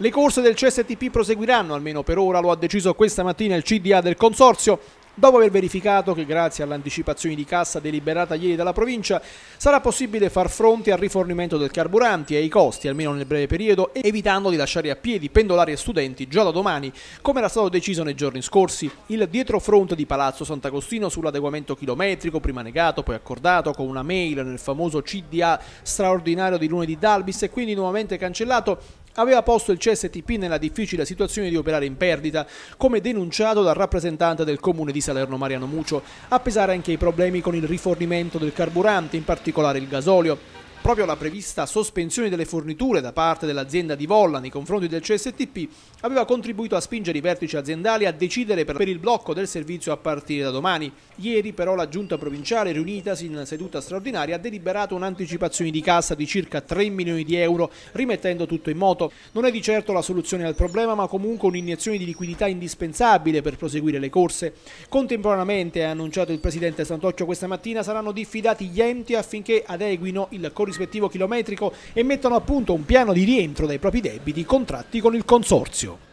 Le corse del CSTP proseguiranno, almeno per ora lo ha deciso questa mattina il CDA del Consorzio, dopo aver verificato che grazie all'anticipazione di cassa deliberata ieri dalla provincia sarà possibile far fronte al rifornimento del carburanti e ai costi, almeno nel breve periodo, evitando di lasciare a piedi pendolari e studenti già da domani, come era stato deciso nei giorni scorsi. Il dietrofront di Palazzo Sant'Agostino sull'adeguamento chilometrico, prima negato, poi accordato con una mail nel famoso CDA straordinario di lunedì d'Albis e quindi nuovamente cancellato, aveva posto il CSTP nella difficile situazione di operare in perdita, come denunciato dal rappresentante del comune di Salerno Mariano Muccio, a pesare anche i problemi con il rifornimento del carburante, in particolare il gasolio. Proprio la prevista sospensione delle forniture da parte dell'azienda di Volla nei confronti del CSTP aveva contribuito a spingere i vertici aziendali a decidere per il blocco del servizio a partire da domani. Ieri però la giunta provinciale riunitasi in seduta straordinaria ha deliberato un'anticipazione di cassa di circa 3 milioni di euro rimettendo tutto in moto. Non è di certo la soluzione al problema ma comunque un'iniezione di liquidità indispensabile per proseguire le corse. Contemporaneamente, ha annunciato il presidente Santocchio questa mattina, saranno diffidati gli enti affinché adeguino il corrispettivo chilometrico e mettano a punto un piano di rientro dai propri debiti contratti con il consorzio.